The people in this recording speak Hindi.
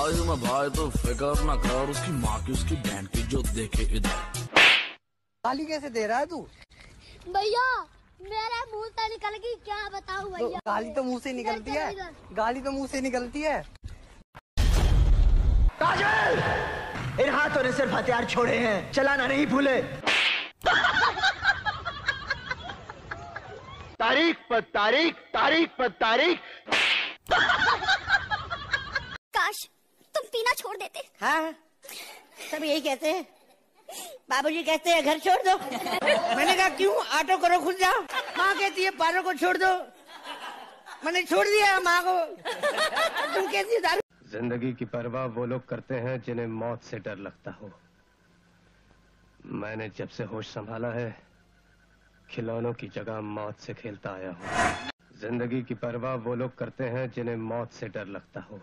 भाई हूँ मैं भाई तो फिकर ना कर उसकी माँ की उसकी बहन की जो देखे इधर। गाली कैसे दे रहा है तू? भैया मेरे मुँह से निकल गई क्या बताऊँ तो भैया? गाली तो मुँह से निकलती है। गाली तो मुँह से निकलती है। काजल! इन हाथों ने सिर्फ़ हथियार छोड़े हैं चलाना नहीं भूले। तारीख पर तारीख तारीख पर तारीख। छोड़ देते। हाँ सब यही कहते हैं। बाबूजी कहते हैं घर छोड़ दो। मैंने कहा क्यों? ऑटो करो खुद जाओ। माँ कहती है पारो को छोड़ दो। मैंने छोड़ दिया माँ को। तुम कहती है दारू ज़िंदगी की परवाह वो लोग करते हैं जिन्हें मौत से डर लगता हो। मैंने जब से होश संभाला है खिलौनों की जगह मौत से खेलता आया हूँ। ज़िंदगी की परवाह वो लोग करते हैं जिन्हें मौत से डर लगता हो।